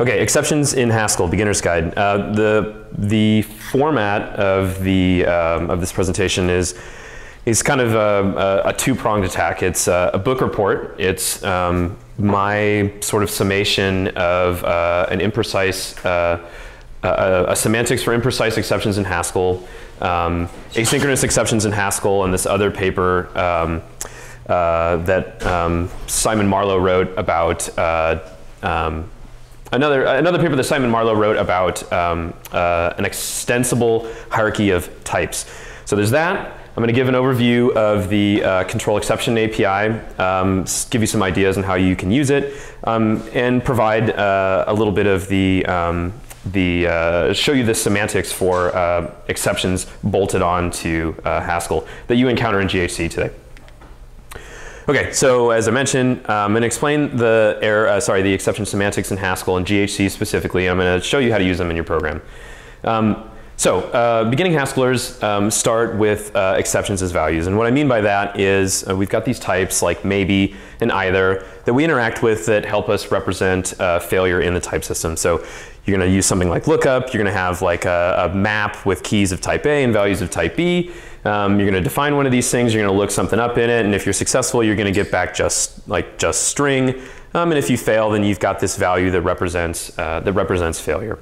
Okay, exceptions in Haskell, beginner's guide. Uh, the the format of the um, of this presentation is is kind of a, a, a two-pronged attack. It's uh, a book report. It's um, my sort of summation of uh, an imprecise uh, a, a, semantics for imprecise exceptions in Haskell, um, asynchronous exceptions in Haskell, and this other paper um, uh, that um, Simon Marlow wrote about um, another, another paper that Simon Marlow wrote about um, uh, an extensible hierarchy of types. So there's that. I'm going to give an overview of the uh, control exception API, um, give you some ideas on how you can use it, um, and provide uh, a little bit of the, um, the uh, show you the semantics for uh, exceptions bolted on to uh, Haskell that you encounter in GHC today. Okay, so as I mentioned, I'm going to explain the error, uh, sorry, the exception semantics in Haskell and GHC specifically. I'm going to show you how to use them in your program. Um, so uh, beginning Haskellers um, start with uh, exceptions as values. And what I mean by that is uh, we've got these types like maybe and either that we interact with that help us represent uh, failure in the type system. So you're going to use something like lookup. You're going to have like a, a, map with keys of type A and values of type B. Um, you're going to define one of these things. You're going to look something up in it. And if you're successful, you're going to get back just like just string. Um, and if you fail, then you've got this value that represents, uh, that represents failure.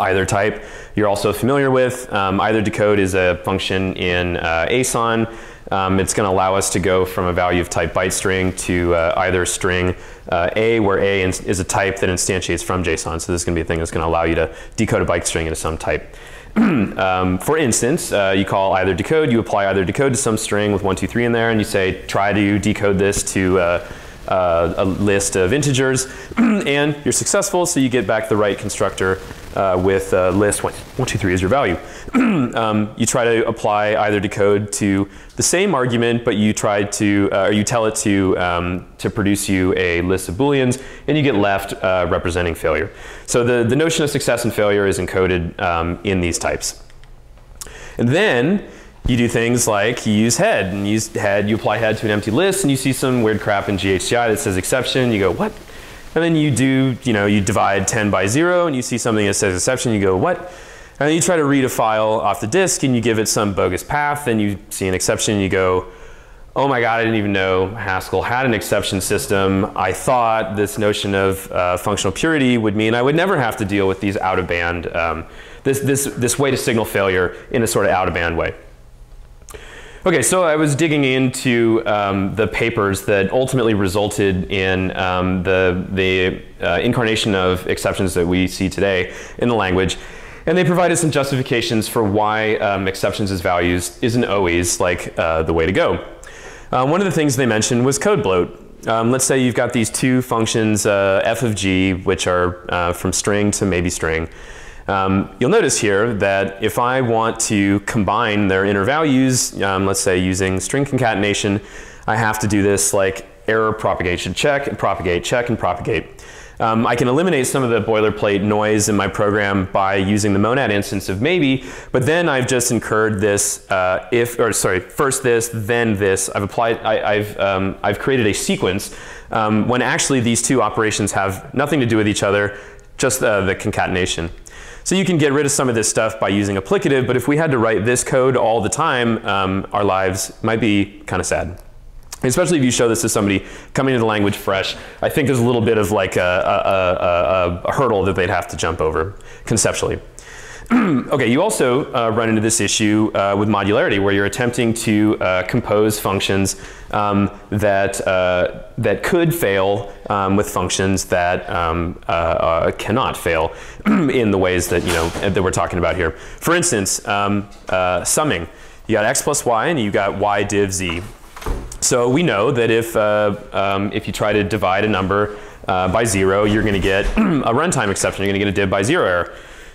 Either type you're also familiar with. Um, either decode is a function in uh, Aeson. Um, it's going to allow us to go from a value of type byte string to uh, either string uh, A, where A is a type that instantiates from JSON. So this is going to be a thing that's going to allow you to decode a byte string into some type. um, for instance, uh, you call either decode, you apply either decode to some string with 1, 2, 3 in there, and you say try to decode this to uh, uh, a list of integers, and you're successful, so you get back the right constructor uh, with uh, list one, one, two, three is your value. um, you try to apply either decode to the same argument, but you try to, uh, or you tell it to, um, to produce you a list of booleans, and you get left uh, representing failure. So the, the notion of success and failure is encoded um, in these types. And then you do things like you use head, and use head, you apply head to an empty list, and you see some weird crap in GHCI that says exception, you go, what? And then you do, you know, you divide 10 by 0 and you see something that says exception, you go, what? And then you try to read a file off the disk and you give it some bogus path, and you see an exception and you go, oh my god, I didn't even know Haskell had an exception system. I thought this notion of uh, functional purity would mean I would never have to deal with these out of band, um, this, this, this way to signal failure in a sort of out of band way. Okay, so I was digging into um, the papers that ultimately resulted in um, the, the uh, incarnation of exceptions that we see today in the language. And they provided some justifications for why um, exceptions as values isn't always like uh, the way to go. Uh, one of the things they mentioned was code bloat. Um, let's say you've got these two functions, uh, f of g, which are uh, from string to maybe string. Um, you'll notice here that if I want to combine their inner values, um, let's say using string concatenation, I have to do this like error propagation check and propagate check and propagate. Um, I can eliminate some of the boilerplate noise in my program by using the monad instance of maybe, but then I've just incurred this uh, if, or sorry, first this, then this. I've applied, I, have um, I've created a sequence um, when actually these two operations have nothing to do with each other, just uh, the concatenation. So you can get rid of some of this stuff by using applicative, but if we had to write this code all the time, um, our lives might be kind of sad. Especially if you show this to somebody coming to the language fresh, I think there's a little bit of like a, a, a, a hurdle that they'd have to jump over conceptually. okay, you also uh, run into this issue uh, with modularity where you're attempting to uh, compose functions um, that, uh, that could fail um, with functions that um, uh, uh, cannot fail in the ways that, you know, that we're talking about here. For instance, um, summing. You got x plus y and you got y div z. So we know that if, um, if you try to divide a number by zero, you're going to get a runtime exception. You're going to get a div by zero error.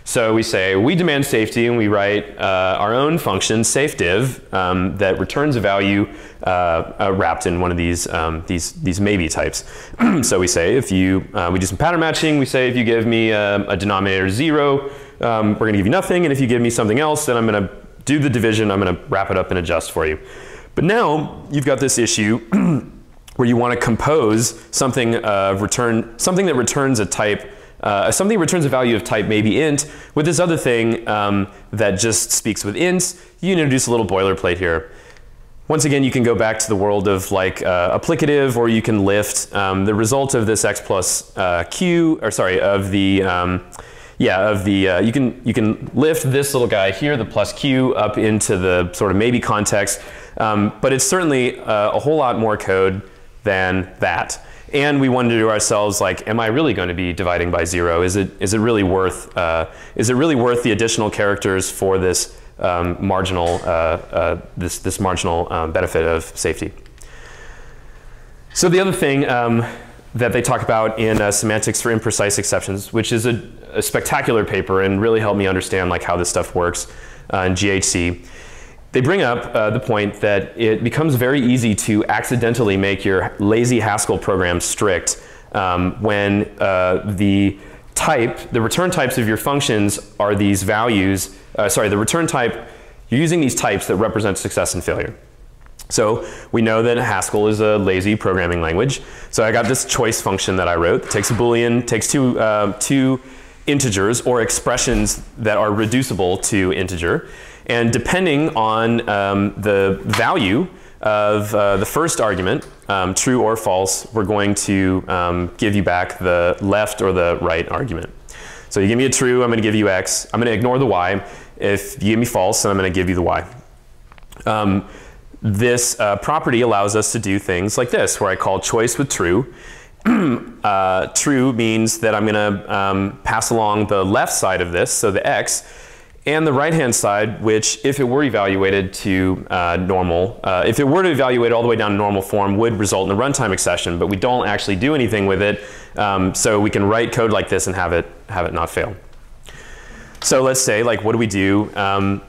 So we say we demand safety and we write uh, our own function safediv um, that returns a value uh, uh, wrapped in one of these, um, these, these maybe types. so we say if you, uh, we do some pattern matching, we say if you give me a, um, a denominator zero, um, we're gonna give you nothing and if you give me something else then I'm gonna do the division, I'm gonna wrap it up and adjust for you. But now you've got this issue where you want to compose something uh, return something that returns a type uh, something returns a value of type maybe int. With this other thing um, that just speaks with ints, you introduce a little boilerplate here. Once again, you can go back to the world of like uh, applicative, or you can lift um, the result of this x plus uh, q, or sorry, of the um, yeah, of the uh, you can you can lift this little guy here, the plus q, up into the sort of maybe context, um, but it's certainly uh, a whole lot more code than that. And we wonder to ourselves, like, am I really going to be dividing by zero? Is it is it really worth uh, is it really worth the additional characters for this um, marginal, uh, uh, this, this marginal um, benefit of safety. So the other thing um, that they talk about in uh, Semantics for Imprecise Exceptions, which is a, a, spectacular paper and really helped me understand like how this stuff works uh, in GHC. They bring up uh, the point that it becomes very easy to accidentally make your lazy Haskell program strict um, when uh, the type, the return types of your functions are these values uh, sorry, the return type, you're using these types that represent success and failure. So we know that Haskell is a lazy programming language. So I got this choice function that I wrote. It takes a Boolean, takes two, uh, two integers or expressions that are reducible to integer. And depending on um, the value of uh, the first argument, um, true or false, we're going to um, give you back the left or the right argument. So you give me a true, I'm going to give you x. I'm going to ignore the y. If you give me false, then I'm going to give you the y. Um, this uh, property allows us to do things like this, where I call choice with true. uh, true means that I'm going to um, pass along the left side of this, so the x, and the right-hand side, which if it were evaluated to uh, normal, uh, if it were to evaluate all the way down to normal form, would result in a runtime exception, but we don't actually do anything with it, um, so we can write code like this and have it, have it not fail. So let's say, like, what do we do um,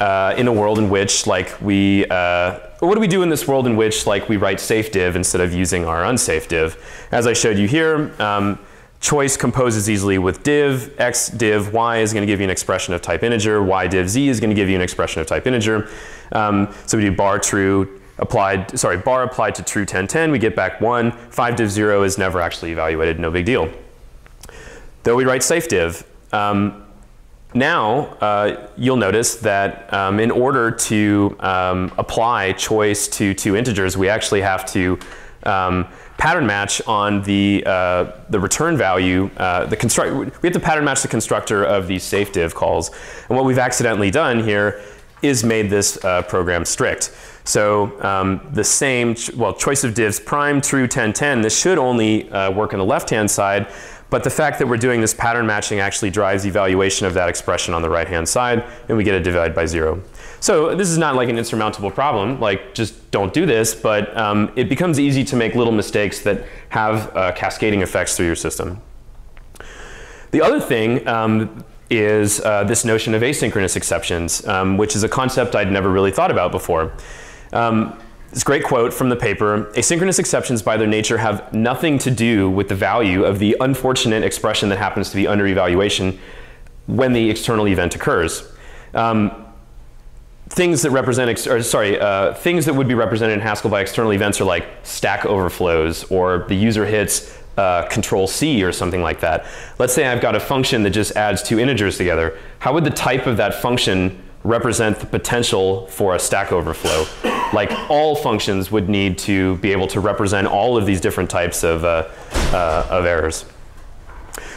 uh, in a world in which, like, we, uh, what do we do in this world in which, like, we write safe div instead of using our unsafe div? As I showed you here, um, choice composes easily with div, x div y is going to give you an expression of type integer, y div z is going to give you an expression of type integer. Um, so we do bar true applied, sorry, bar applied to true 1010, we get back 1. 5 div 0 is never actually evaluated, no big deal. Though we write safe div, um, now, uh, you'll notice that um, in order to um, apply choice to two integers, we actually have to um, pattern match on the, uh, the return value, uh, the construct, we have to pattern match the constructor of these safe div calls. And what we've accidentally done here is made this uh, program strict. So um, the same, well, choice of divs prime, true, 10, 10, this should only uh, work on the left-hand side, but the fact that we're doing this pattern matching actually drives evaluation of that expression on the right-hand side, and we get a divide by zero. So this is not like an insurmountable problem, like just don't do this, but um, it becomes easy to make little mistakes that have uh, cascading effects through your system. The other thing um, is uh, this notion of asynchronous exceptions, um, which is a concept I'd never really thought about before. Um, this great quote from the paper, asynchronous exceptions by their nature have nothing to do with the value of the unfortunate expression that happens to be under evaluation when the external event occurs. Um, things that represent, or sorry, uh, things that would be represented in Haskell by external events are like stack overflows or the user hits uh, control C or something like that. Let's say I've got a function that just adds two integers together. How would the type of that function represent the potential for a stack overflow. Like all functions would need to be able to represent all of these different types of, uh, uh, of errors.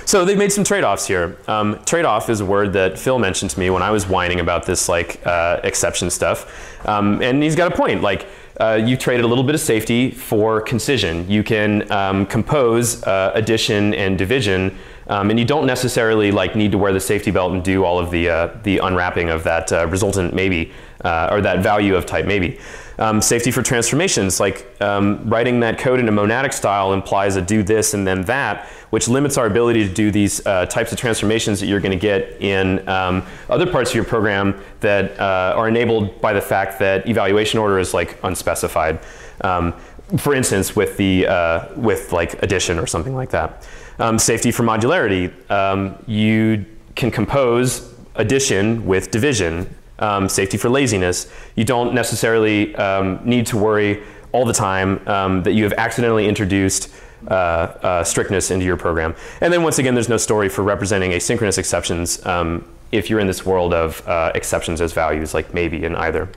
So they've made some trade-offs here. Um, trade-off is a word that Phil mentioned to me when I was whining about this like uh, exception stuff. Um, and he's got a point. Like uh, you traded a little bit of safety for concision. You can um, compose uh, addition and division um, and you don't necessarily like need to wear the safety belt and do all of the, uh, the unwrapping of that uh, resultant maybe, uh, or that value of type maybe. Um, safety for transformations, like um, writing that code in a monadic style implies a do this and then that, which limits our ability to do these uh, types of transformations that you're going to get in um, other parts of your program that uh, are enabled by the fact that evaluation order is like unspecified. Um, for instance, with the uh, with like addition or something like that. Um, safety for modularity. Um, you can compose addition with division. Um, safety for laziness. You don't necessarily um, need to worry all the time um, that you have accidentally introduced uh, uh, strictness into your program. And then once again, there's no story for representing asynchronous exceptions um, if you're in this world of uh, exceptions as values, like maybe and either.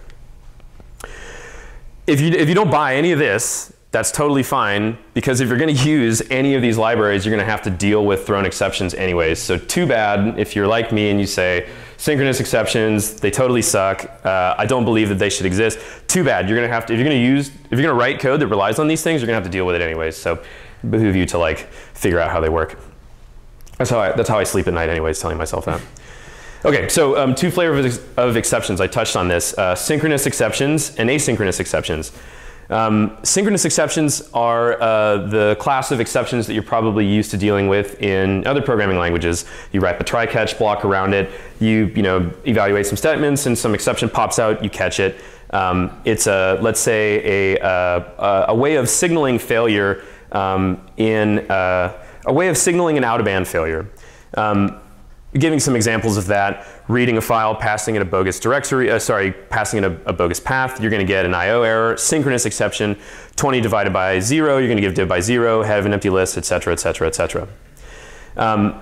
If you, if you don't buy any of this, that's totally fine because if you're going to use any of these libraries, you're going to have to deal with thrown exceptions anyways. So too bad if you're like me and you say, synchronous exceptions, they totally suck. Uh, I don't believe that they should exist. Too bad. You're going to have to, if you're going to use, if you're going to write code that relies on these things, you're going to have to deal with it anyways. So behoove you to like figure out how they work. That's how I, that's how I sleep at night anyways, telling myself that. Okay, so um, two flavors of exceptions. I touched on this. Uh, synchronous exceptions and asynchronous exceptions. Um, synchronous exceptions are uh, the class of exceptions that you're probably used to dealing with in other programming languages. You write a try-catch block around it, you, you know, evaluate some statements and some exception pops out, you catch it. Um, it's a, let's say, a, uh, a way of signaling failure um, in uh, a way of signaling an out-of-band failure. Um, giving some examples of that, reading a file, passing it a bogus directory, uh, sorry, passing it a, a, bogus path, you're going to get an I.O. error, synchronous exception, 20 divided by 0, you're going to give div by 0, have an empty list, et cetera et etc., etc., etc.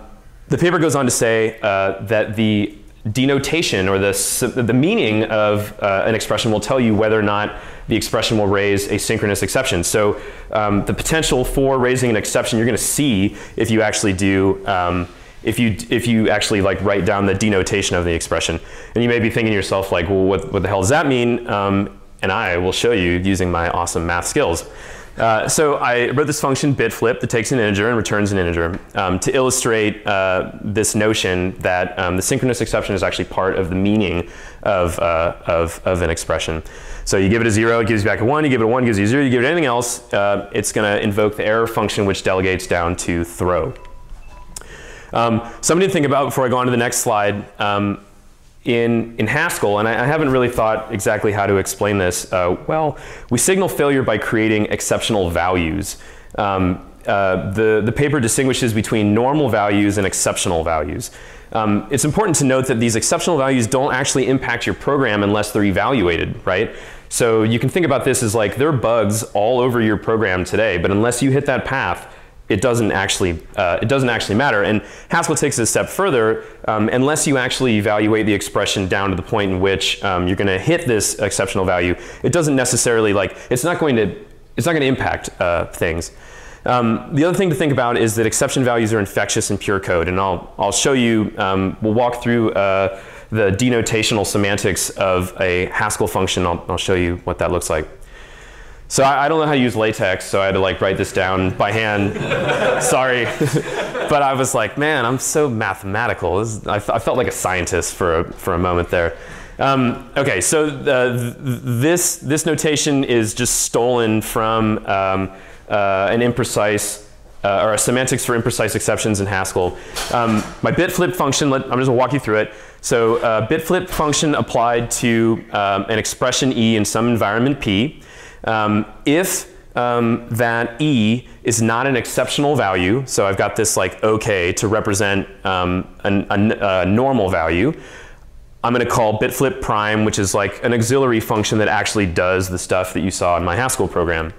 The paper goes on to say uh, that the denotation or the, the meaning of uh, an expression will tell you whether or not the expression will raise a synchronous exception. So um, the potential for raising an exception you're going to see if you actually do um, if you if you actually like write down the denotation of the expression. And you may be thinking to yourself like, well, what, what the hell does that mean? Um, and I will show you using my awesome math skills. Uh, so I wrote this function bitflip that takes an integer and returns an integer um, to illustrate uh, this notion that um, the synchronous exception is actually part of the meaning of, uh, of, of, an expression. So you give it a zero, it gives you back a one, you give it a one, it gives you a zero, you give it anything else, uh, it's going to invoke the error function which delegates down to throw. Um, something to think about before I go on to the next slide. Um, in, in Haskell, and I, I, haven't really thought exactly how to explain this, uh, well, we signal failure by creating exceptional values. Um, uh, the, the paper distinguishes between normal values and exceptional values. Um, it's important to note that these exceptional values don't actually impact your program unless they're evaluated, right? So you can think about this as like there are bugs all over your program today, but unless you hit that path, it doesn't actually uh, it doesn't actually matter. And Haskell takes it a step further. Um, unless you actually evaluate the expression down to the point in which um, you're going to hit this exceptional value, it doesn't necessarily like it's not going to it's not going to impact uh, things. Um, the other thing to think about is that exception values are infectious in pure code, and I'll I'll show you. Um, we'll walk through. Uh, the denotational semantics of a Haskell function. I'll, I'll show you what that looks like. So I, I, don't know how to use LaTeX, so I had to like write this down by hand. Sorry. but I was like, man, I'm so mathematical. Is, I, I, felt like a scientist for a, for a moment there. Um, okay, so uh, th this, this notation is just stolen from um, uh, an imprecise uh, or a semantics for imprecise exceptions in Haskell. Um, my bitflip function, let, I'm just gonna walk you through it. So uh, bitflip function applied to um, an expression E in some environment P. Um, if um, that E is not an exceptional value, so I've got this like OK to represent um, an, a, a, normal value, I'm going to call bitflip prime, which is like an auxiliary function that actually does the stuff that you saw in my Haskell program.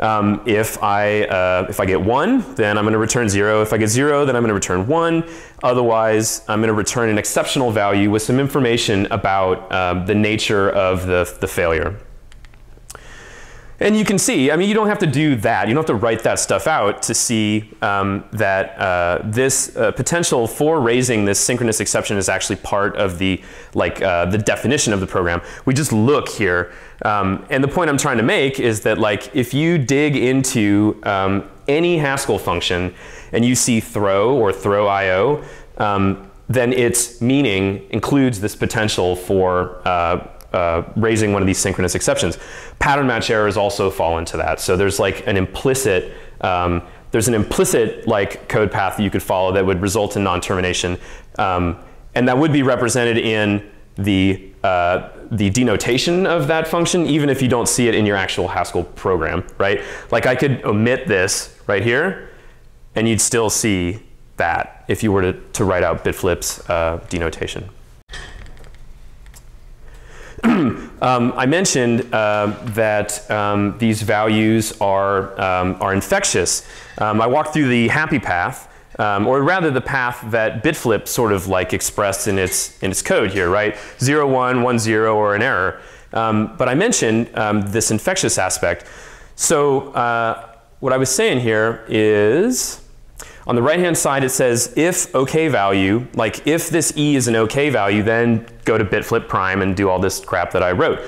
Um, if, I, uh, if I get 1, then I'm going to return 0. If I get 0, then I'm going to return 1. Otherwise, I'm going to return an exceptional value with some information about uh, the nature of the, the failure. And you can see, I mean, you don't have to do that. You don't have to write that stuff out to see um, that uh, this uh, potential for raising this synchronous exception is actually part of the, like, uh, the definition of the program. We just look here. Um, and the point I'm trying to make is that, like, if you dig into um, any Haskell function and you see throw or throw IO, um, then its meaning includes this potential for uh, uh, raising one of these synchronous exceptions. Pattern match errors also fall into that. So there's like an implicit, um, there's an implicit like code path that you could follow that would result in non-termination. Um, and that would be represented in the, uh, the denotation of that function, even if you don't see it in your actual Haskell program, right? Like I could omit this right here, and you'd still see that if you were to, to write out bitflip's uh, denotation. Um, I mentioned uh, that um, these values are, um, are infectious. Um, I walked through the happy path, um, or rather the path that bitflip sort of like expressed in its, in its code here, right? 0, 1, 1, 0, or an error. But I mentioned this infectious aspect. So uh, what I was saying here is, on the right-hand side, it says if OK value, like if this E is an OK value, then go to bitflip prime and do all this crap that I wrote.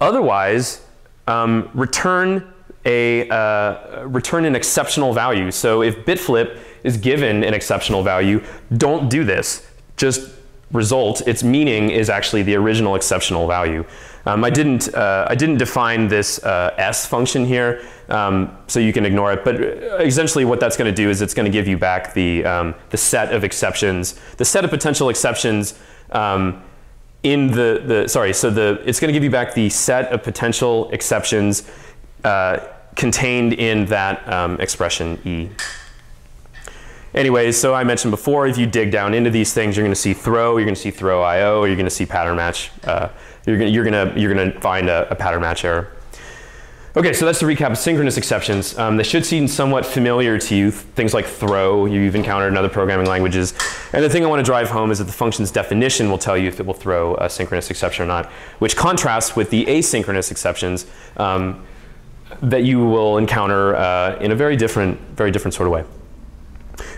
Otherwise, um, return a uh, return an exceptional value. So if bitflip is given an exceptional value, don't do this. Just result, its meaning is actually the original exceptional value. Um, I, didn't, uh, I didn't define this uh, S function here, um, so you can ignore it. But essentially what that's going to do is it's going to give you back the, um, the set of exceptions, the set of potential exceptions um, in the, the, sorry, so the, it's going to give you back the set of potential exceptions uh, contained in that um, expression E. Anyways, so I mentioned before, if you dig down into these things, you're going to see throw, you're going to see throw IO, you're going to see pattern match. Uh, you're going you're to you're gonna find a, a, pattern match error. Okay, so that's the recap of synchronous exceptions. Um, they should seem somewhat familiar to you, things like throw you've encountered in other programming languages. And the thing I want to drive home is that the function's definition will tell you if it will throw a synchronous exception or not, which contrasts with the asynchronous exceptions um, that you will encounter uh, in a very different, very different sort of way.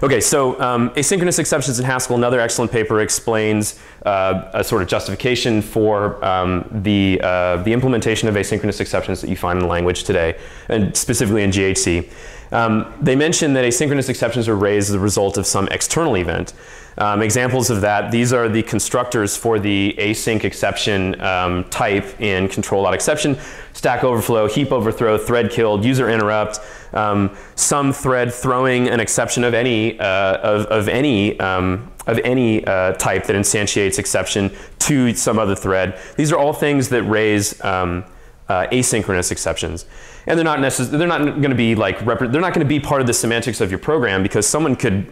Okay, so um, asynchronous exceptions in Haskell, another excellent paper explains uh, a sort of justification for um, the, uh, the implementation of asynchronous exceptions that you find in the language today, and specifically in GHC. Um, they mention that asynchronous exceptions are raised as a result of some external event. Um, examples of that, these are the constructors for the async exception um, type in control.exception, stack overflow, heap overthrow, thread killed, user interrupt, um, some thread throwing an exception of any, uh, of, of, any, um, of any uh, type that instantiates exception to some other thread. These are all things that raise um, uh, asynchronous exceptions. And they're not necessarily, they're not going to be like, they're not going to be part of the semantics of your program because someone could,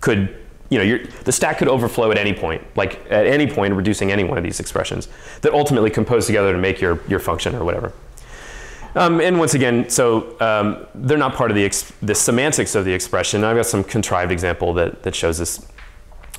could you know, the stack could overflow at any point, like at any point reducing any one of these expressions that ultimately compose together to make your, your function or whatever. Um, and once again, so um, they're not part of the, the semantics of the expression. I've got some contrived example that, that shows this.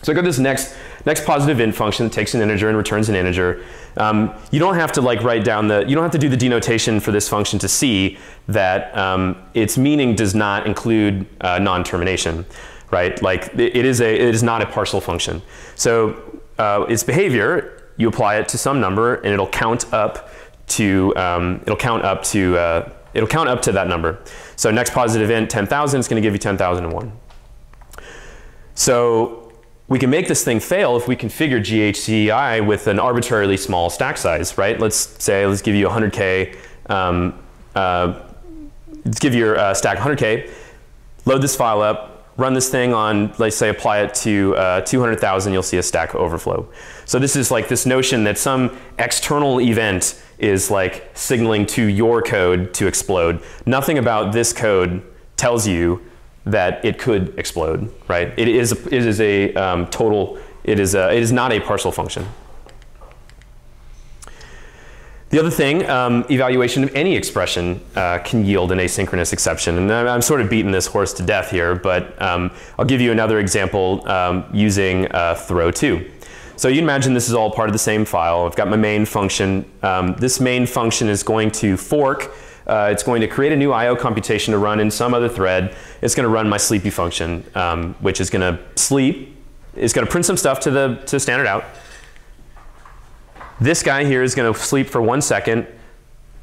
So I got this next, next positive int function that takes an integer and returns an integer. Um, you don't have to like write down the, you don't have to do the denotation for this function to see that um, its meaning does not include uh, non-termination right? Like it is, a, it is not a partial function. So uh, its behavior, you apply it to some number and it'll count up to, um, it'll count up to, uh, it'll count up to that number. So next positive int, 10,000, is going to give you 10,001. So we can make this thing fail if we configure GHCI with an arbitrarily small stack size, right? Let's say, let's give you 100K, um, uh, let's give your uh, stack 100K, load this file up, run this thing on, let's say apply it to uh, 200,000, you'll see a stack overflow. So this is like this notion that some external event is like signaling to your code to explode. Nothing about this code tells you that it could explode, right? It is a, it is a um, total, it is, a, it is not a partial function. The other thing, um, evaluation of any expression uh, can yield an asynchronous exception. And I'm sort of beating this horse to death here, but um, I'll give you another example um, using uh, throwTo. So you can imagine this is all part of the same file. I've got my main function. Um, this main function is going to fork. Uh, it's going to create a new I.O. computation to run in some other thread. It's going to run my sleepy function, um, which is going to sleep. It's going to print some stuff to the to standard out. This guy here is going to sleep for one second.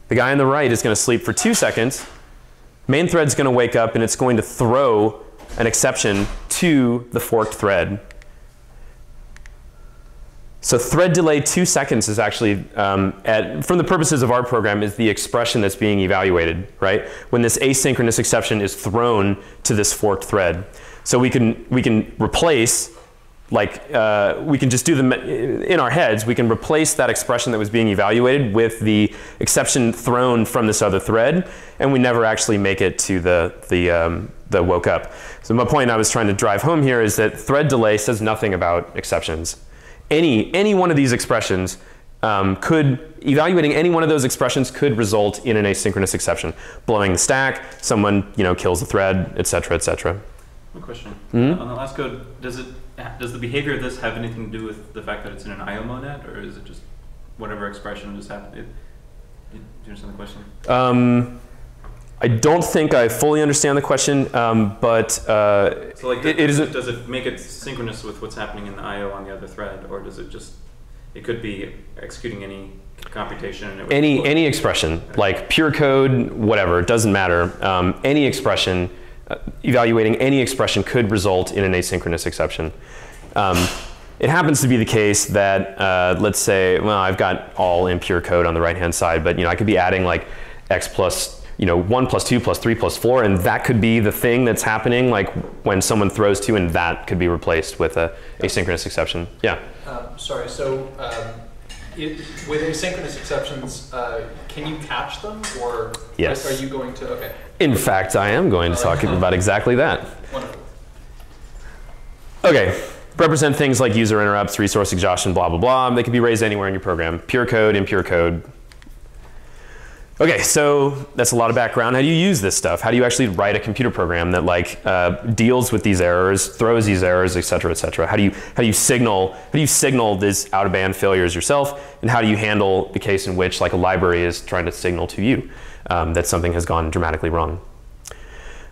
The guy on the right is going to sleep for two seconds. Main thread is going to wake up and it's going to throw an exception to the forked thread. So thread delay two seconds is actually, um, at, from the purposes of our program, is the expression that's being evaluated, right? When this asynchronous exception is thrown to this forked thread. So we can, we can replace like uh, we can just do them in our heads. We can replace that expression that was being evaluated with the exception thrown from this other thread, and we never actually make it to the the um, the woke up. So my point I was trying to drive home here is that thread delay says nothing about exceptions. Any any one of these expressions um, could, evaluating any one of those expressions could result in an asynchronous exception. Blowing the stack, someone you know, kills the thread, etc., cetera, et cetera. One question. Mhm. Uh, on the last code, does it does the behavior of this have anything to do with the fact that it's in an IO monad, or is it just whatever expression just happened? It, do you understand the question? Um, I don't think I fully understand the question, um, but uh, So like, it, it is does it make it synchronous with what's happening in the IO on the other thread, or does it just it could be executing any computation? It any any expression, like pure code, whatever, it doesn't matter. Um, any expression, evaluating any expression could result in an asynchronous exception. Um, it happens to be the case that, uh, let's say, well, I've got all impure code on the right-hand side, but you know, I could be adding like x plus, you know, one plus two plus three plus four, and that could be the thing that's happening, like when someone throws two, and that could be replaced with a asynchronous exception. Yeah. Um, sorry, so um, it, with asynchronous exceptions, uh, can you catch them, or Yes. are you going to? Okay, In fact, I am going to talk about exactly that. Okay, represent things like user interrupts, resource exhaustion, blah, blah, blah. They can be raised anywhere in your program. Pure code, impure code. Okay, so that's a lot of background. How do you use this stuff? How do you actually write a computer program that like uh, deals with these errors, throws these errors, et cetera, et cetera? How do you how do you signal how do you signal these out of band failures yourself? And how do you handle the case in which like a library is trying to signal to you um, that something has gone dramatically wrong?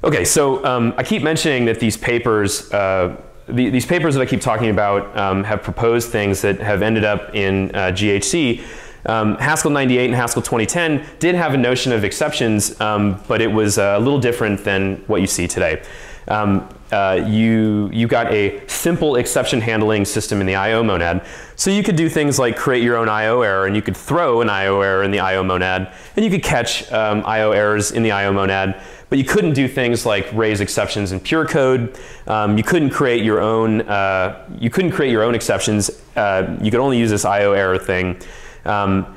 Okay, so um, I keep mentioning that these papers, uh, the, these papers that I keep talking about um, have proposed things that have ended up in uh, GHC. Um, Haskell 98 and Haskell 2010 did have a notion of exceptions, um, but it was uh, a little different than what you see today. Um, uh, you, you got a simple exception handling system in the IO monad. So you could do things like create your own IO error, and you could throw an IO error in the IO monad, and you could catch um, IO errors in the IO monad, but you couldn't do things like raise exceptions in pure code. Um, you couldn't create your own. Uh, you couldn't create your own exceptions. Uh, you could only use this IO error thing, um,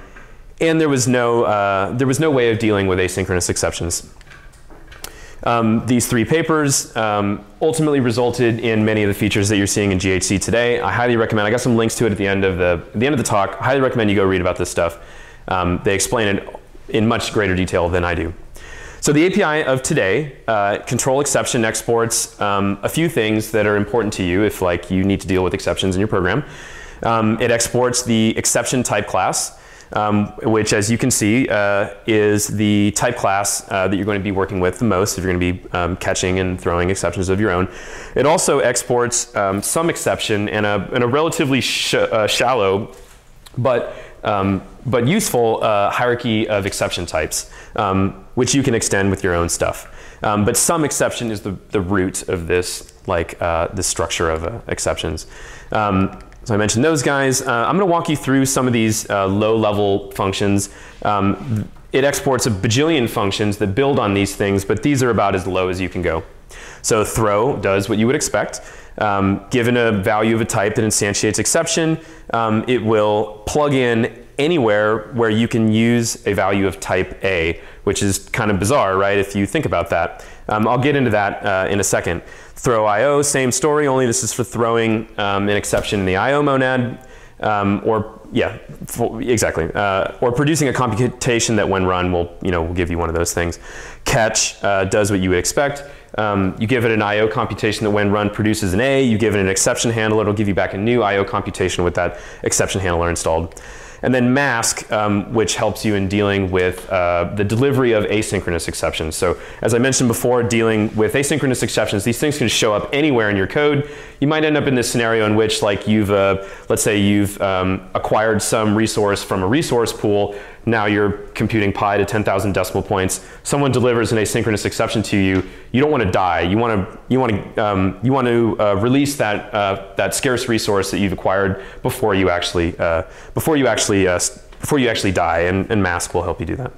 and there was no uh, there was no way of dealing with asynchronous exceptions. Um, these three papers um, ultimately resulted in many of the features that you're seeing in GHC today. I highly recommend. I got some links to it at the end of the the end of the talk. I highly recommend you go read about this stuff. Um, they explain it in much greater detail than I do. So the API of today, uh, control exception exports um, a few things that are important to you if like you need to deal with exceptions in your program. Um, it exports the exception type class, um, which as you can see uh, is the type class uh, that you're going to be working with the most if you're going to be um, catching and throwing exceptions of your own. It also exports um, some exception and a, and a relatively sh uh, shallow but, um, but useful uh, hierarchy of exception types, um, which you can extend with your own stuff. Um, but some exception is the, the root of this, like uh, this structure of uh, exceptions. Um, so I mentioned those guys. Uh, I'm going to walk you through some of these uh, low-level functions. Um, it exports a bajillion functions that build on these things, but these are about as low as you can go. So throw does what you would expect. Um, given a value of a type that instantiates exception, um, it will plug in anywhere where you can use a value of type A, which is kind of bizarre, right, if you think about that. Um, I'll get into that uh, in a second. Throw IO, same story, only this is for throwing um, an exception in the IO monad, um, or yeah, for, exactly. Uh, or producing a computation that when run will, you know, will give you one of those things. Catch uh, does what you would expect. Um, you give it an I.O. computation that when run produces an A, you give it an exception handler, it'll give you back a new I.O. computation with that exception handler installed. And then mask, um, which helps you in dealing with uh, the delivery of asynchronous exceptions. So as I mentioned before, dealing with asynchronous exceptions, these things can show up anywhere in your code. You might end up in this scenario in which like you've, uh, let's say you've um, acquired some resource from a resource pool, now you're computing pi to 10,000 decimal points. Someone delivers an asynchronous exception to you. You don't want to die. You want to you want to um, you want to uh, release that uh, that scarce resource that you've acquired before you actually uh, before you actually uh, before you actually die, and, and mask will help you do that.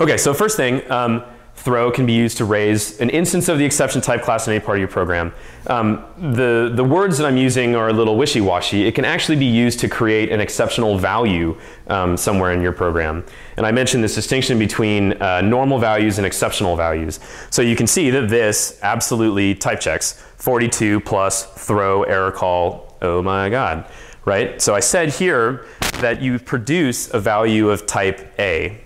Okay, so first thing. Um, throw can be used to raise an instance of the exception type class in any part of your program. Um, the, the words that I'm using are a little wishy-washy. It can actually be used to create an exceptional value um, somewhere in your program. And I mentioned this distinction between uh, normal values and exceptional values. So you can see that this absolutely type checks 42 plus throw error call, oh my god, right? So I said here that you produce a value of type A,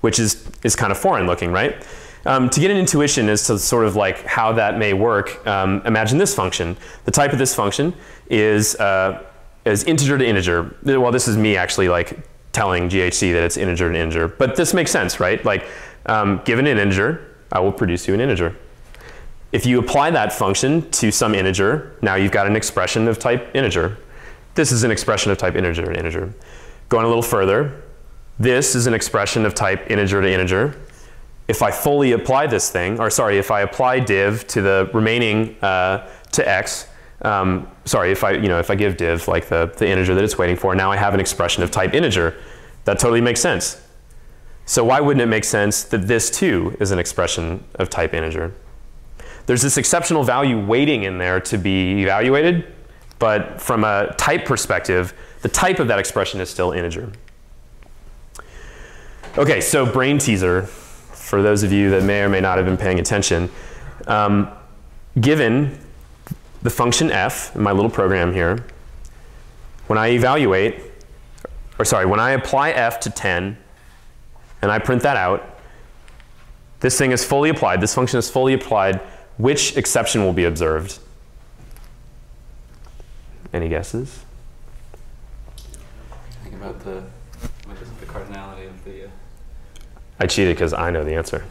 which is, is kind of foreign looking, right? Um, to get an intuition as to sort of like how that may work, um, imagine this function. The type of this function is, uh, is integer to integer. Well, this is me actually like telling GHC that it's integer to integer, but this makes sense, right? Like, um, given an integer, I will produce you an integer. If you apply that function to some integer, now you've got an expression of type integer. This is an expression of type integer to integer. Going a little further, this is an expression of type integer to integer. If I fully apply this thing, or sorry, if I apply div to the remaining uh, to x, um, sorry, if I, you know, if I give div like the, the integer that it's waiting for, now I have an expression of type integer. That totally makes sense. So why wouldn't it make sense that this too is an expression of type integer? There's this exceptional value waiting in there to be evaluated, but from a type perspective, the type of that expression is still integer. Okay, so brain teaser, for those of you that may or may not have been paying attention. Um, given the function f in my little program here, when I evaluate, or sorry, when I apply f to 10, and I print that out, this thing is fully applied, this function is fully applied which exception will be observed? Any guesses? Think about the, what is it, the cardinality of the. Uh, I cheated because I know the answer.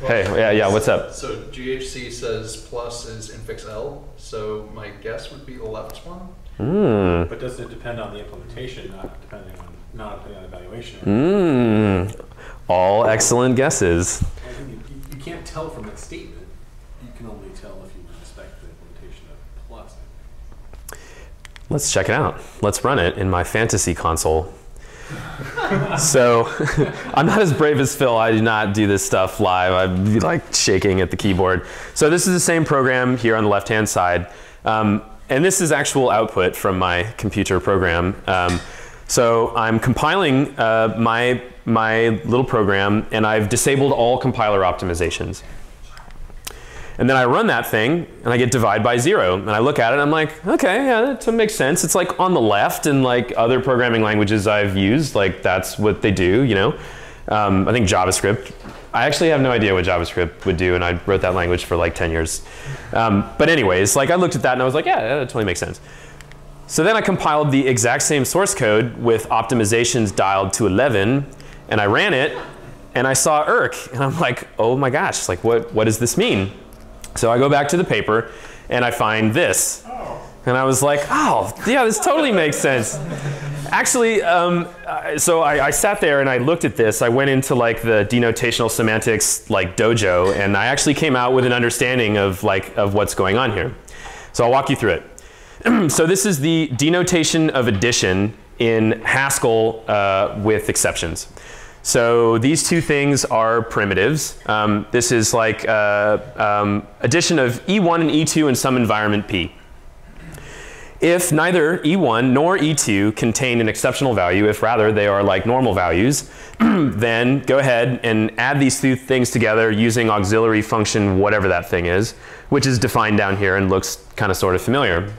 Hey, yeah, yeah, what's up? So GHC says plus is infix L, so my guess would be the left one. Hmm. But does it depend on the implementation, not depending on, not depending on evaluation? Hmm. All excellent guesses. You, you- you can't tell from that statement. You can only tell if you respect the implementation of plus. Let's check it out. Let's run it in my fantasy console. So I'm not as brave as Phil. I do not do this stuff live. I'm like shaking at the keyboard. So this is the same program here on the left-hand side. Um, and this is actual output from my computer program. Um, so I'm compiling uh, my, my little program, and I've disabled all compiler optimizations. And then I run that thing, and I get divide by zero. And I look at it, and I'm like, okay, yeah, that makes sense. It's like on the left, and like other programming languages I've used, like that's what they do, you know. Um, I think JavaScript. I actually have no idea what JavaScript would do, and I wrote that language for like 10 years. Um, but anyways, like I looked at that, and I was like, yeah, that totally makes sense. So then I compiled the exact same source code with optimizations dialed to 11, and I ran it, and I saw ERK, and I'm like, oh my gosh, like what, what does this mean? So I go back to the paper and I find this. And I was like, oh, yeah, this totally makes sense. Actually, um, uh, so I, I, sat there and I looked at this. I went into like the denotational semantics like dojo, and I actually came out with an understanding of like of what's going on here. So I'll walk you through it. so this is the denotation of addition in Haskell uh, with exceptions. So these two things are primitives. Um, this is like uh, um, addition of E1 and E2 in some environment P. If neither E1 nor E2 contain an exceptional value, if rather they are like normal values, then go ahead and add these two things together using auxiliary function whatever that thing is, which is defined down here and looks kind of sort of familiar.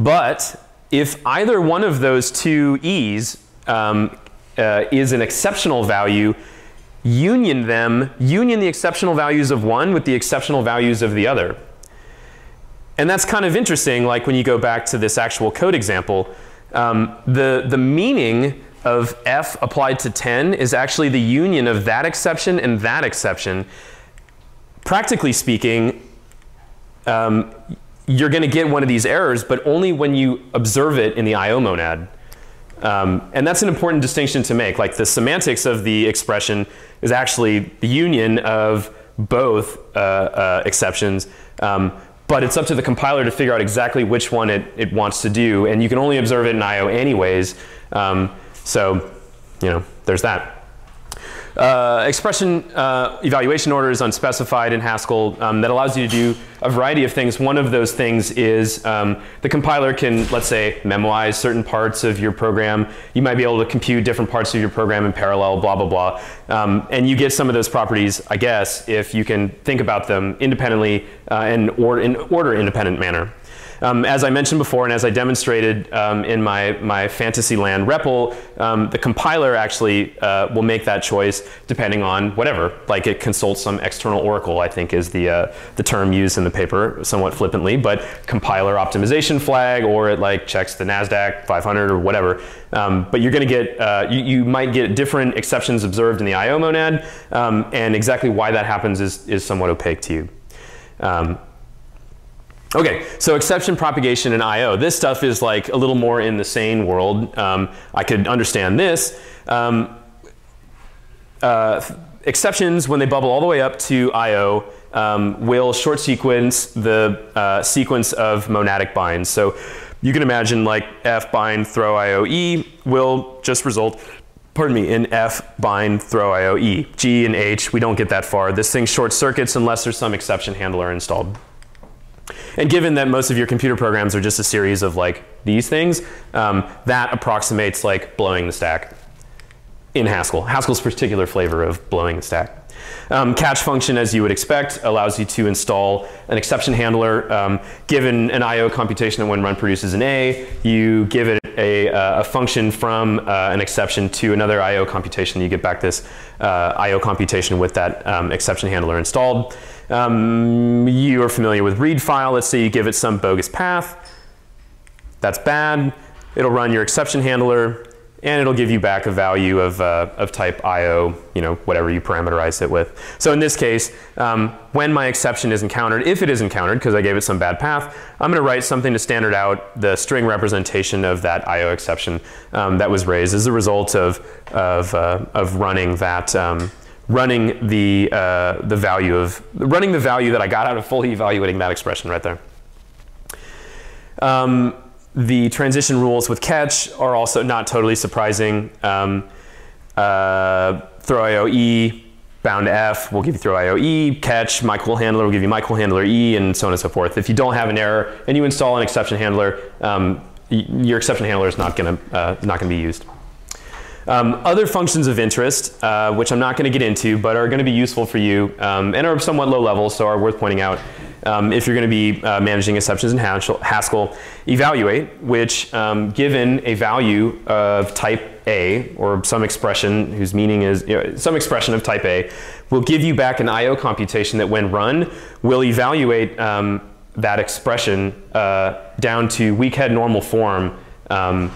But if either one of those two E's um, uh, is an exceptional value, union them, union the exceptional values of one with the exceptional values of the other. And that's kind of interesting, like when you go back to this actual code example, um, the, the meaning of f applied to 10 is actually the union of that exception and that exception. Practically speaking, um, you're going to get one of these errors, but only when you observe it in the IO monad. Um, and that's an important distinction to make. Like the semantics of the expression is actually the union of both uh, uh, exceptions, um, but it's up to the compiler to figure out exactly which one it, it wants to do, and you can only observe it in I.O. anyways. Um, so, you know, there's that. Uh, expression uh, evaluation order is unspecified in Haskell. Um, that allows you to do a variety of things. One of those things is um, the compiler can, let's say, memoize certain parts of your program. You might be able to compute different parts of your program in parallel, blah, blah, blah. Um, and you get some of those properties, I guess, if you can think about them independently uh, and or in order independent manner. Um, as I mentioned before, and as I demonstrated um, in my, my Fantasyland REPL, um, the compiler actually uh, will make that choice depending on whatever. Like it consults some external oracle, I think is the, uh, the term used in the paper somewhat flippantly, but compiler optimization flag, or it like checks the NASDAQ 500 or whatever. Um, but you're going to get, uh, you, you might get different exceptions observed in the IO monad, um, and exactly why that happens is, is somewhat opaque to you. Um, Okay, so exception propagation and I.O. This stuff is like a little more in the sane world. Um, I could understand this. Um, uh, exceptions, when they bubble all the way up to I.O., um, will short sequence the uh, sequence of monadic binds. So you can imagine like F bind throw IOE will just result, pardon me, in F bind throw IOE. G and H, we don't get that far. This thing short circuits unless there's some exception handler installed. And given that most of your computer programs are just a series of like these things, um, that approximates like blowing the stack in Haskell. Haskell's particular flavor of blowing the stack. Um, catch function, as you would expect, allows you to install an exception handler. Um, given an I.O. computation that when run produces an A, you give it a, uh, a function from uh, an exception to another I.O. computation. You get back this uh, I.O. computation with that um, exception handler installed. Um, you are familiar with read file. Let's say you give it some bogus path. That's bad. It'll run your exception handler, and it'll give you back a value of, uh, of type IO, you know, whatever you parameterize it with. So in this case, um, when my exception is encountered, if it is encountered, because I gave it some bad path, I'm going to write something to standard out the string representation of that IO exception um, that was raised as a result of, of, uh, of running that, um, running the, uh, the value of, running the value that I got out of fully evaluating that expression right there. Um, the transition rules with catch are also not totally surprising. Um, uh, throw IO E, bound F will give you throw IO E, catch, my cool handler will give you my cool handler E, and so on and so forth. If you don't have an error and you install an exception handler, um, your exception handler is not going to uh, not going to be used. Um, other functions of interest, uh, which I'm not going to get into, but are going to be useful for you um, and are somewhat low level, so are worth pointing out um, if you're going to be uh, managing exceptions in Haskell. Evaluate, which um, given a value of type A, or some expression whose meaning is you know, some expression of type A, will give you back an I.O. computation that when run will evaluate um, that expression uh, down to weak head normal form. Um,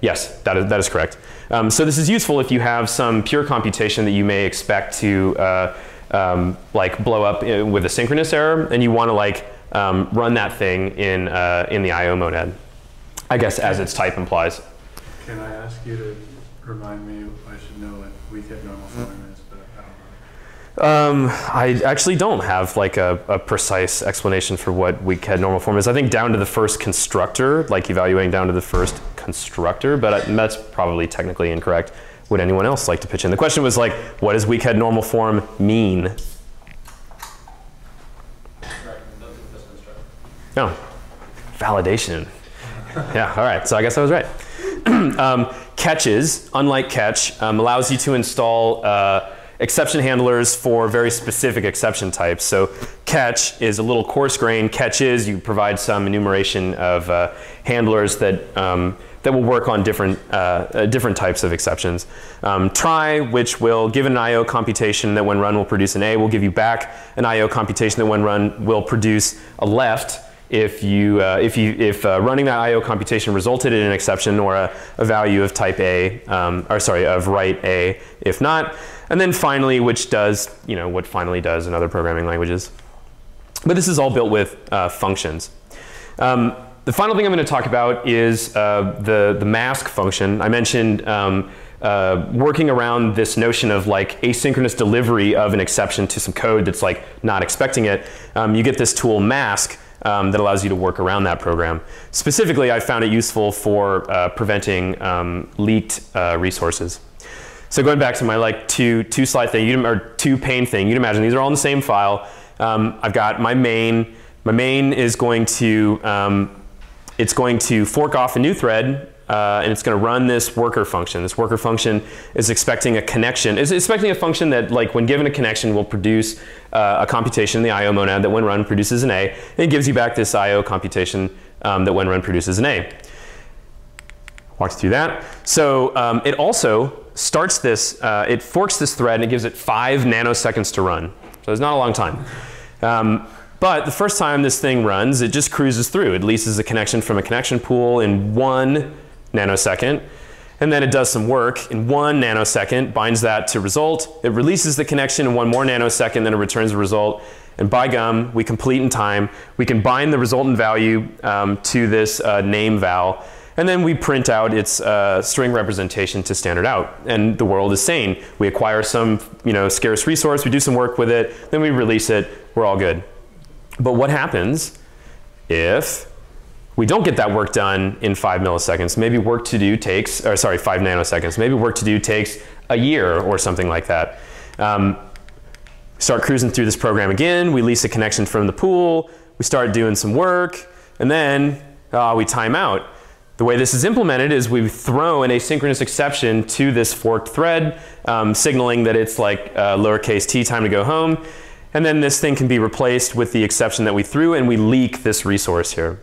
yes, that is, that is correct. Um, so this is useful if you have some pure computation that you may expect to uh, um, like blow up uh, with a synchronous error, and you want to like um, run that thing in uh, in the I/O monad. I guess as its type implies. Can I ask you to remind me? if I should know what weak head normal form is, Um, I actually don't have like a, a, precise explanation for what weak head normal form is. I think down to the first constructor, like evaluating down to the first constructor, but I, that's probably technically incorrect. Would anyone else like to pitch in? The question was like, what does weak head normal form mean? No. Validation. yeah, all right, so I guess I was right. um, catches, unlike catch, um, allows you to install uh, exception handlers for very specific exception types. So catch is a little coarse grain. Catches, you provide some enumeration of uh, handlers that um, that will work on different, uh, uh, different types of exceptions. Um, try, which will give an I.O. computation that when run will produce an A, will give you back an I.O. computation that when run will produce a left if, you, uh, if, you, if uh, running that I.O. computation resulted in an exception or a, a value of type A, um, or sorry, of right A, if not. And then finally, which does, you know, what finally does in other programming languages. But this is all built with uh, functions. Um, the final thing I'm going to talk about is uh, the, the mask function. I mentioned um, uh, working around this notion of like asynchronous delivery of an exception to some code that's like not expecting it. Um, you get this tool mask um, that allows you to work around that program. Specifically, I found it useful for uh, preventing um, leaked uh, resources. So going back to my like two, two slide thing, you or two pane thing, you'd imagine these are all in the same file. Um, I've got my main. My main is going to um, it's going to fork off a new thread uh, and it's going to run this worker function. This worker function is expecting a connection. It's expecting a function that, like, when given a connection, will produce uh, a computation in the I/O monad that, when run, produces an A, and it gives you back this I/O computation um, that, when run, produces an A. Walked through that. So um, it also starts this. Uh, it forks this thread and it gives it five nanoseconds to run. So it's not a long time. Um, but the first time this thing runs, it just cruises through. It leases a connection from a connection pool in one nanosecond. And then it does some work in one nanosecond, binds that to result. It releases the connection in one more nanosecond, then it returns the result. And by gum, we complete in time. We can bind the resultant value um, to this uh, name val. And then we print out its uh, string representation to standard out. And the world is sane. We acquire some you know, scarce resource, we do some work with it, then we release it, we're all good. But what happens if we don't get that work done in five milliseconds? Maybe work to do takes, or sorry, five nanoseconds. Maybe work to do takes a year or something like that. Um, start cruising through this program again. We lease a connection from the pool. We start doing some work, and then uh, we time out. The way this is implemented is we throw an asynchronous exception to this forked thread, um, signaling that it's like uh, lowercase t time to go home. And then this thing can be replaced with the exception that we threw, and we leak this resource here.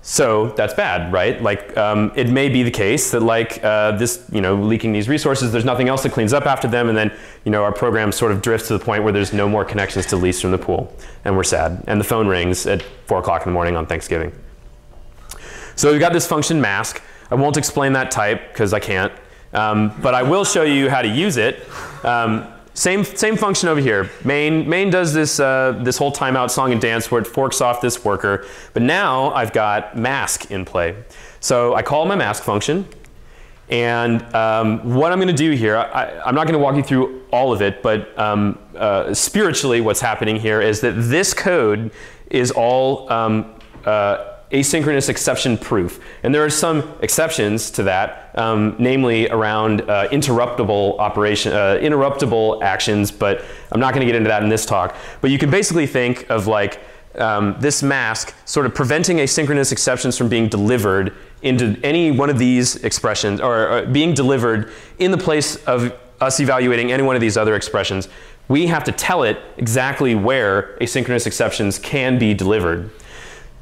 So that's bad, right? Like um, it may be the case that like uh, this, you know, leaking these resources, there's nothing else that cleans up after them, and then you know our program sort of drifts to the point where there's no more connections to lease from the pool, and we're sad. And the phone rings at four o'clock in the morning on Thanksgiving. So we've got this function mask. I won't explain that type because I can't, um, but I will show you how to use it. Um, same, same function over here. Main, main does this, uh, this whole timeout song and dance where it forks off this worker. But now I've got mask in play. So I call my mask function. And um, what I'm going to do here, I, am not going to walk you through all of it, but um, uh, spiritually what's happening here is that this code is all um, uh, asynchronous exception proof. And there are some exceptions to that, um, namely around uh, interruptible operation, uh, interruptible actions, but I'm not going to get into that in this talk. But you can basically think of like um, this mask sort of preventing asynchronous exceptions from being delivered into any one of these expressions, or, or being delivered in the place of us evaluating any one of these other expressions. We have to tell it exactly where asynchronous exceptions can be delivered.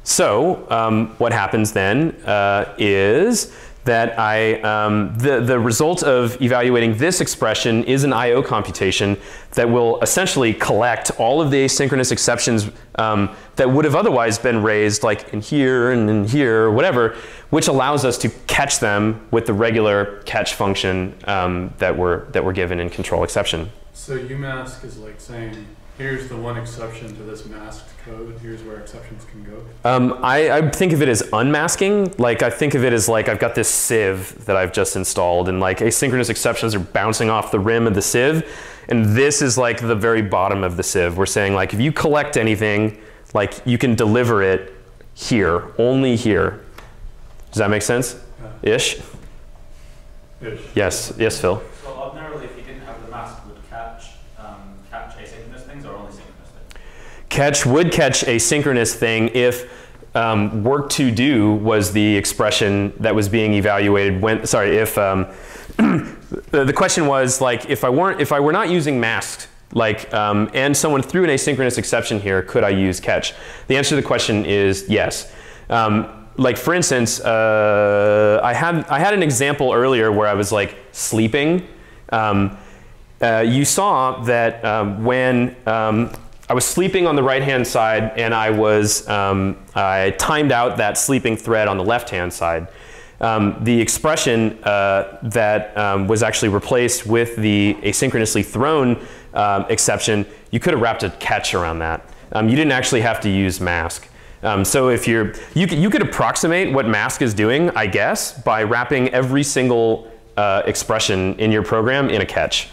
So um, what happens then uh, is that I, um, the, the result of evaluating this expression is an I.O. computation that will essentially collect all of the asynchronous exceptions um, that would have otherwise been raised like in here and in here or whatever, which allows us to catch them with the regular catch function um, that, we're, that we're given in control exception. So unmask is like saying, here's the one exception to this masked code. Here's where exceptions can go. Um, I, I, think of it as unmasking. Like I think of it as like I've got this sieve that I've just installed, and like asynchronous exceptions are bouncing off the rim of the sieve, and this is like the very bottom of the sieve. We're saying like if you collect anything, like you can deliver it here, only here. Does that make sense? Ish. Ish. Yes. Yes, Phil. So ordinarily, if you didn't have the mask, would catch um, catch asynchronous things or only synchronous things? Catch would catch a synchronous thing if um, work to do was the expression that was being evaluated when, sorry, if, um, the question was like, if I weren't, if I were not using masked, like, um, and someone threw an asynchronous exception here, could I use catch? The answer to the question is yes. Um, like for instance, uh, I had I had an example earlier where I was like sleeping. Um, uh, you saw that um, when I was sleeping on the right hand side and I was um, I timed out that sleeping thread on the left hand side. Um, the expression uh, that um, was actually replaced with the asynchronously thrown exception, you could have wrapped a catch around that. you didn't actually have to use mask. Um, so if you're, you, you could approximate what mask is doing, I guess, by wrapping every single uh, expression in your program in a catch,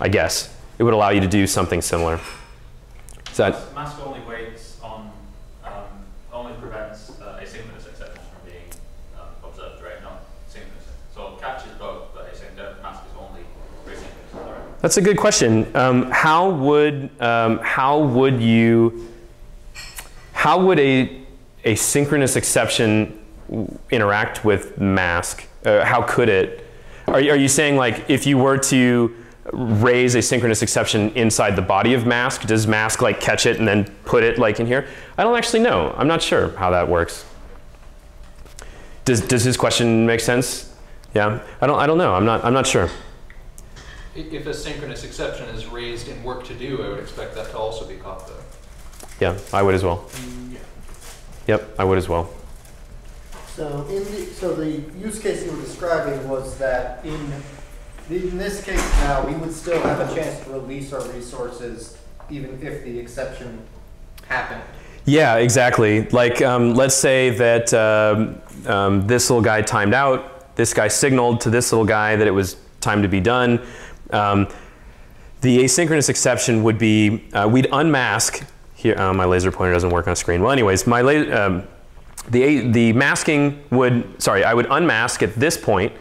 I guess. It would allow you to do something similar. That? Mask only waits on, um, only prevents uh, asynchronous exceptions from being um, observed, right? Not synchronous. So catch is both, but asynchronous mask is only asynchronous, right? That's a good question. Um, how would, um, how would you how would a, a synchronous exception interact with mask? Uh, how could it? Are, you- are you saying like if you were to raise a synchronous exception inside the body of mask, does mask like catch it and then put it like in here? I don't actually know. I'm not sure how that works. Does, does his question make sense? Yeah, I don't, I don't know. I'm not, I'm not sure. If a synchronous exception is raised in work to do, I would expect that to also be caught though. Yeah, I would as well. Mm, Yeah. Yep, I would as well. So in the, so the use case you were describing was that in, in this case now, we would still have a chance to release our resources even if the exception happened. Yeah, exactly. Like, um, let's say that um, um, this little guy timed out. This guy signaled to this little guy that it was time to be done. Um, the asynchronous exception would be uh, we'd unmask. Here, uh, my laser pointer doesn't work on screen. Well, anyways, my la- um, the the masking would sorry, I would unmask at this point.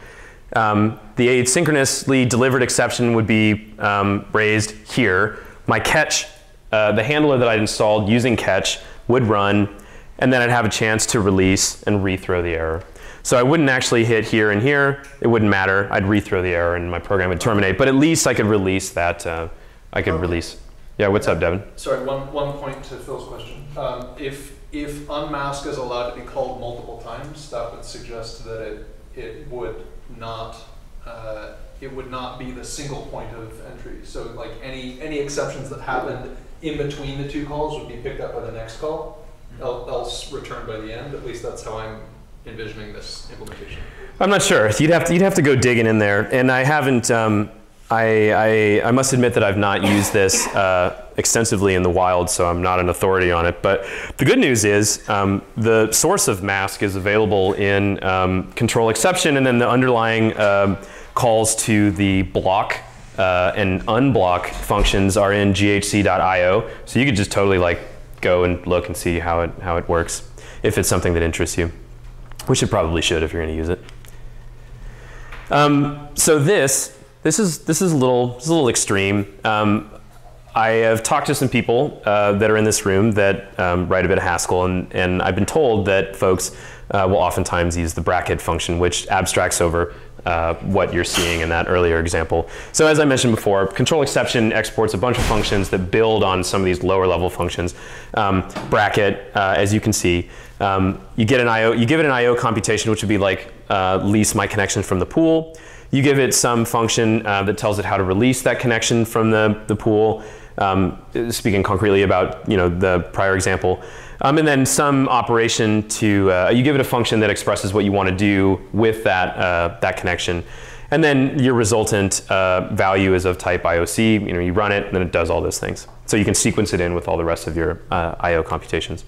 Um, the asynchronously delivered exception would be um, raised here. My catch, uh, the handler that I'd installed using catch would run, and then I'd have a chance to release and rethrow the error. So I wouldn't actually hit here and here. It wouldn't matter. I'd rethrow the error, and my program would terminate. But at least I could release that. Uh, I could Okay. release. Yeah. What's up, Devin? Sorry, one, one point to Phil's question. Um, if, if unmask is allowed to be called multiple times, that would suggest that it, it would not, uh, it would not be the single point of entry. So like any, any exceptions that happened in between the two calls would be picked up by the next call, el- else returned by the end. At least that's how I'm envisioning this implementation. I'm not sure. You'd have to, you'd have to go digging in there, and I haven't. Um, I, I, I must admit that I've not used this uh, extensively in the wild, so I'm not an authority on it. But the good news is um, the source of mask is available in um, control exception, and then the underlying um, calls to the block uh, and unblock functions are in ghc.io. So you could just totally like go and look and see how it how it works if it's something that interests you. Which it probably should if you're going to use it. Um, so this this is this is a little is a little extreme. Um, I have talked to some people uh, that are in this room that um, write a bit of Haskell, and, and I've been told that folks uh, will oftentimes use the bracket function, which abstracts over uh, what you're seeing in that earlier example. So as I mentioned before, control exception exports a bunch of functions that build on some of these lower level functions. Um, bracket, uh, as you can see, um, you get an IO, you give it an IO computation, which would be like uh, lease my connection from the pool. You give it some function uh, that tells it how to release that connection from the, the pool. Um, speaking concretely about you know the prior example, um, and then some operation to uh, you give it a function that expresses what you want to do with that uh, that connection, and then your resultant uh, value is of type IOC. You know you run it, and then it does all those things. So you can sequence it in with all the rest of your uh, I/O computations.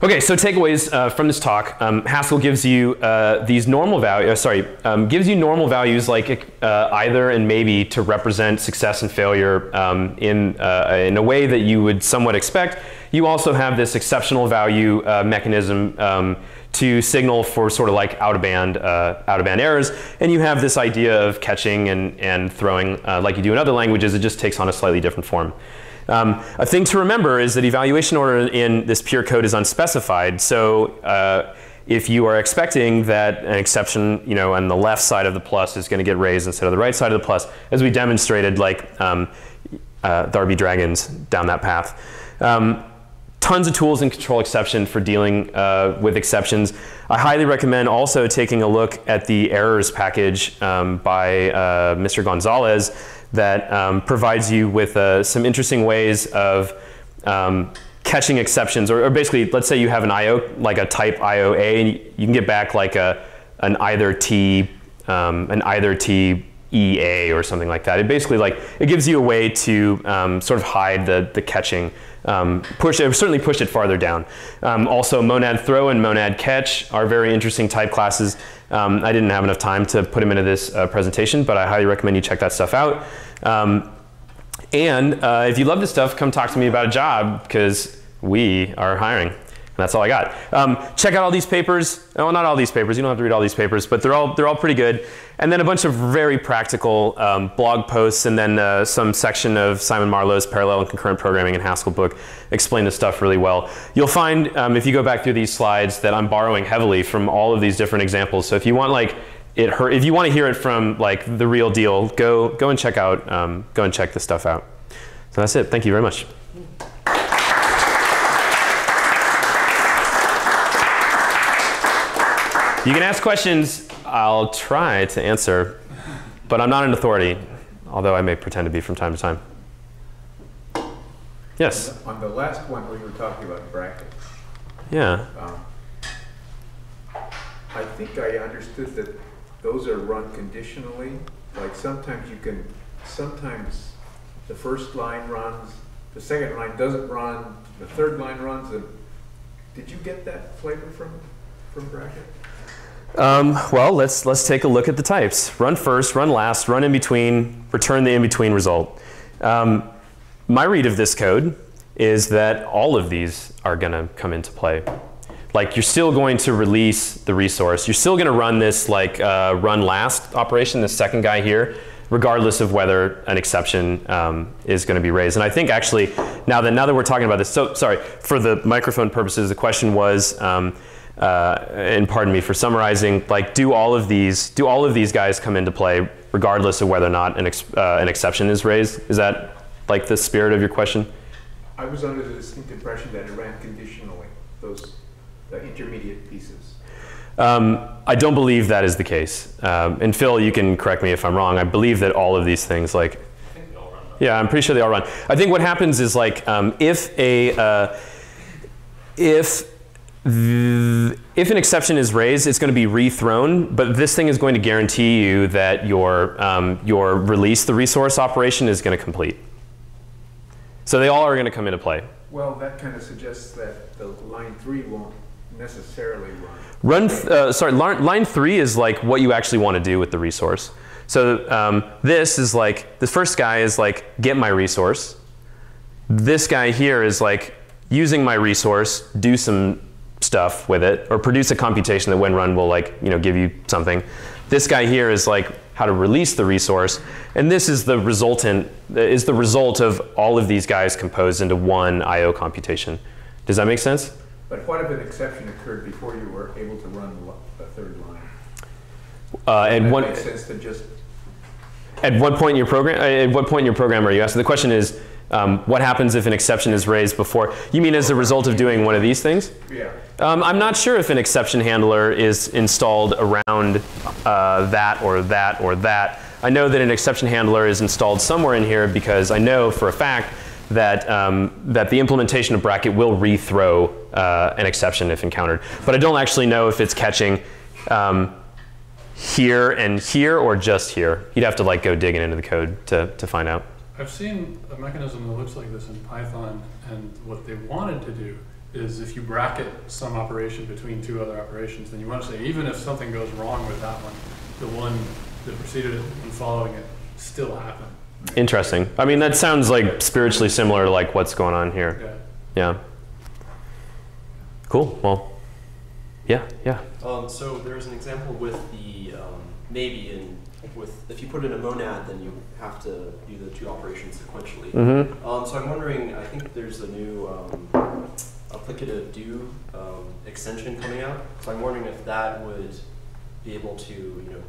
Okay, so takeaways uh, from this talk. Um, Haskell gives you uh, these normal values, uh, sorry, um, gives you normal values like uh, either and maybe to represent success and failure um, in, uh, in a way that you would somewhat expect. You also have this exceptional value uh, mechanism um, to signal for sort of like out of band, out of band errors. And you have this idea of catching and, and throwing like you do in other languages. It just takes on a slightly different form. Um, a thing to remember is that evaluation order in this pure code is unspecified. So uh, if you are expecting that an exception, you know, on the left side of the plus is going to get raised instead of the right side of the plus, as we demonstrated, like um, uh, Darby Dragons down that path. Um, tons of tools in control exception for dealing uh, with exceptions. I highly recommend also taking a look at the errors package um, by uh, Mr. Gonzalez that um, provides you with uh, some interesting ways of um, catching exceptions, or, or, basically, let's say you have an IO, like a type IOA, and you can get back like a, an either T, um, an either T EA or something like that. It basically like, it gives you a way to um, sort of hide the, the catching um, push it, certainly pushed it farther down. Um, also, monad throw and monad catch are very interesting type classes. Um, I didn't have enough time to put them into this uh, presentation, but I highly recommend you check that stuff out. Um, and uh, if you love this stuff, come talk to me about a job because we are hiring. That's all I got. Um, check out all these papers. Oh, not all these papers. You don't have to read all these papers, but they're all they're all pretty good. And then a bunch of very practical um, blog posts, and then uh, some section of Simon Marlow's Parallel and Concurrent Programming in Haskell book explain this stuff really well. You'll find um, if you go back through these slides that I'm borrowing heavily from all of these different examples. So if you want like it hurt, if you want to hear it from like the real deal, go go and check out um, go and check this stuff out. So that's it. Thank you very much. You can ask questions. I'll try to answer, but I'm not an authority, although I may pretend to be from time to time. Yes. On the last one, we were talking about brackets. Yeah. Um, I think I understood that those are run conditionally. Like sometimes you can, sometimes the first line runs, the second line doesn't run, the third line runs. And did you get that flavor from from bracket? Um, well, let's let's take a look at the types. Run first, run last, run in between, return the in between result. Um, my read of this code is that all of these are going to come into play. Like you're still going to release the resource. You're still going to run this like uh, run last operation, the second guy here, regardless of whether an exception um, is going to be raised. And I think actually now that now that we're talking about this, so sorry for the microphone purposes, the question was. Um, uh, and pardon me for summarizing, like do all of these do all of these guys come into play regardless of whether or not an, ex, uh, an exception is raised? Is that like the spirit of your question? I was under the distinct impression that it ran conditionally. Those the intermediate pieces. Um, I don't believe that is the case. Um, and Phil, you can correct me if I'm wrong. I believe that all of these things, like, I think they all run. yeah, I'm pretty sure they all run. I think what happens is like um, if a uh, if if an exception is raised, it's going to be rethrown, but this thing is going to guarantee you that your um, your release the resource operation is going to complete. So they all are going to come into play. Well, that kind of suggests that the line three won't necessarily run. Run, th- uh, sorry, line, line three is like what you actually want to do with the resource. So um, this is like, the first guy is like, get my resource. This guy here is like, using my resource, do some stuff with it, or produce a computation that when run will like, you know, give you something. This guy here is like, how to release the resource. And this is the resultant, is the result of all of these guys composed into one I.O. computation. Does that make sense? But what if an exception occurred before you were able to run the third line? Uh, and That one, makes sense to just, At what point in your program? uh, At what point in your program are you asking? The question is, um, what happens if an exception is raised before? You mean as a result of doing one of these things? yeah. Um, I'm not sure if an exception handler is installed around uh, that or that or that. I know that an exception handler is installed somewhere in here because I know for a fact that um, that the implementation of bracket will rethrow uh, an exception if encountered. But I don't actually know if it's catching um, here and here or just here. You'd have to like go digging into the code to, to find out. I've seen a mechanism that looks like this in Python, and what they wanted to do is if you bracket some operation between two other operations, then you want to say even if something goes wrong with that one, the one that preceded it and following it still happen. Interesting. I mean, that sounds like spiritually similar to like what's going on here. Yeah. Yeah. Cool. Well, yeah, yeah. Um, so there's an example with the um, maybe in with if you put in a monad, then you have to do the two operations sequentially. Mm-hmm. Um, so I'm wondering. I think there's a new um, applicative do um, extension coming out. So I'm wondering if that would be able to you know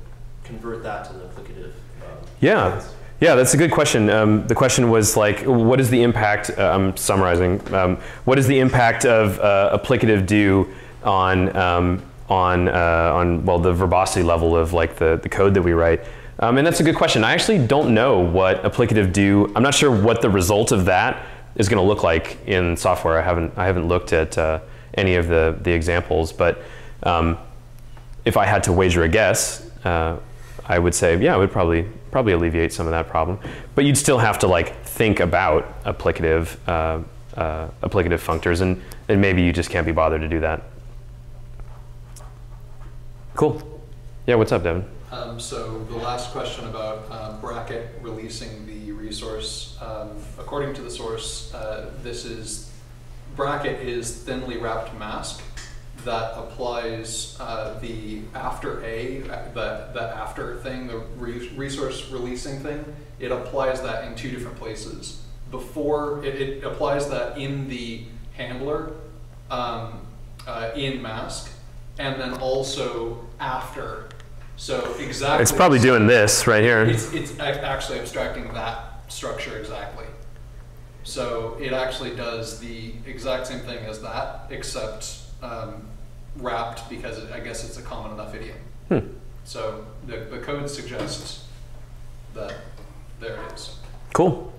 convert that to the applicative. Uh, Yeah. methods. Yeah, that's a good question. Um, the question was like, what is the impact? Uh, I'm summarizing. Um, what is the impact of uh, applicative do on um, on uh, on well the verbosity level of like the the code that we write? Um, and that's a good question. I actually don't know what applicative do. I'm not sure what the result of that is going to look like in software. I haven't I haven't looked at uh, any of the the examples, but um, if I had to wager a guess, uh, I would say, yeah, it would probably probably alleviate some of that problem. But you'd still have to like think about applicative uh, uh, applicative functors, and, and maybe you just can't be bothered to do that. Cool. Yeah, what's up, Devin? Um, so the last question about um, bracket releasing the resource, um, according to the source, uh, this is bracket is thinly wrapped mask that applies uh, the after A, uh, the, the after thing, the re- resource releasing thing, it applies that in two different places. Before, it, it applies that in the handler um, uh, in mask, and then also after. So exactly. It's probably doing this right here. It's, it's actually abstracting that structure exactly. So it actually does the exact same thing as that, except um, wrapped because it, I guess it's a common enough idiom. Hmm. So the, the code suggests that there it is. Cool.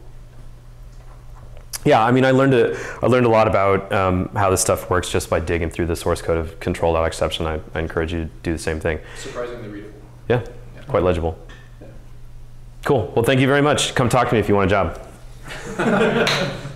Yeah, I mean, I learned a, I learned a lot about um, how this stuff works just by digging through the source code of control.exception. I, I encourage you to do the same thing. Surprisingly readable. Yeah, quite legible. Cool. Well, thank you very much. Come talk to me if you want a job.